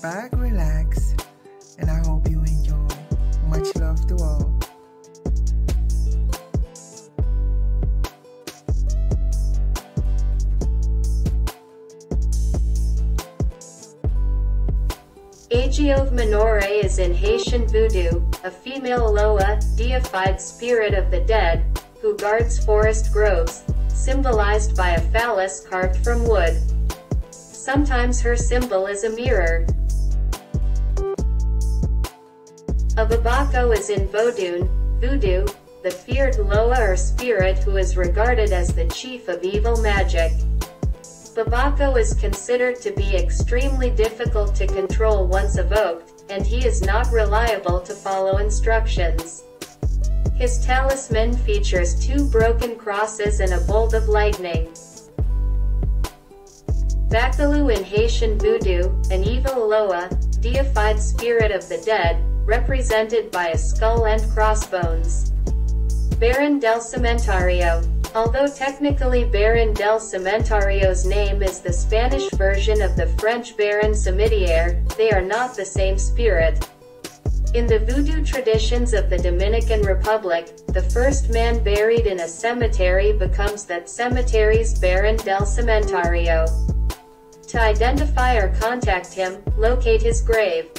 back, relax, and I hope you enjoy. Much love to all. Agove Minoire is in Haitian voodoo, a female Loa, deified spirit of the dead, who guards forest groves, symbolized by a phallus carved from wood. Sometimes her symbol is a mirror. A Bakbako is in Vodun, voodoo, the feared Loa or spirit who is regarded as the chief of evil magic. Bakbako is considered to be extremely difficult to control once evoked, and he is not reliable to follow instructions. His talisman features two broken crosses and a bolt of lightning. Bacalou in Haitian voodoo, an evil Loa, deified spirit of the dead, represented by a skull and crossbones. Baron del Cementerio, Although technically Baron del Cementerio's name is the Spanish version of the French Baron Cimetière, they are not the same spirit. In the voodoo traditions of the Dominican Republic, the first man buried in a cemetery becomes that cemetery's Baron del Cementerio. To identify or contact him, locate his grave.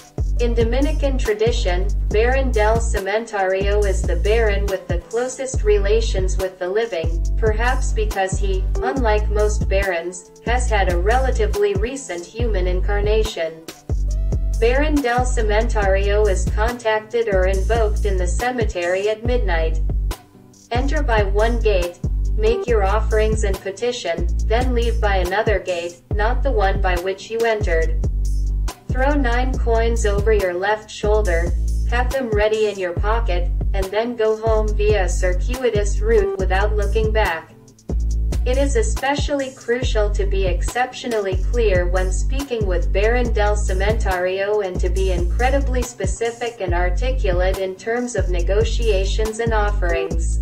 In Dominican tradition, Baron del Cementerio is the Baron with the closest relations with the living, perhaps because he, unlike most Barons, has had a relatively recent human incarnation. Baron del Cementerio is contacted or invoked in the cemetery at midnight. Enter by one gate, make your offerings and petition, then leave by another gate, not the one by which you entered. Throw 9 coins over your left shoulder, have them ready in your pocket, and then go home via a circuitous route without looking back. It is especially crucial to be exceptionally clear when speaking with Baron del Cementerio and to be incredibly specific and articulate in terms of negotiations and offerings.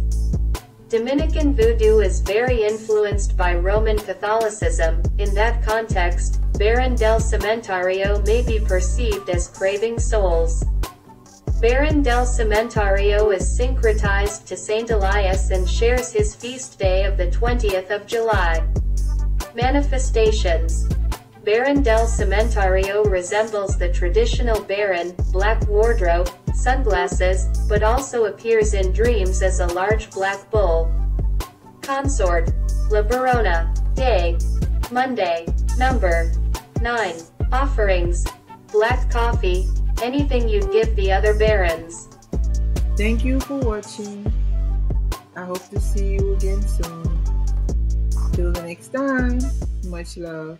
Dominican voodoo is very influenced by Roman Catholicism. In that context, Baron del Cementerio may be perceived as craving souls. Baron del Cementerio is syncretized to Saint Elias and shares his feast day of the 20th of July. Manifestations Baron del Cementerio resembles the traditional Baron, black wardrobe, sunglasses, but also appears in dreams as a large black bull. Consort La Barona Day Monday Number 9. Offerings. Black coffee. Anything you'd give the other barons. Thank you for watching. I hope to see you again soon. Till the next time, much love.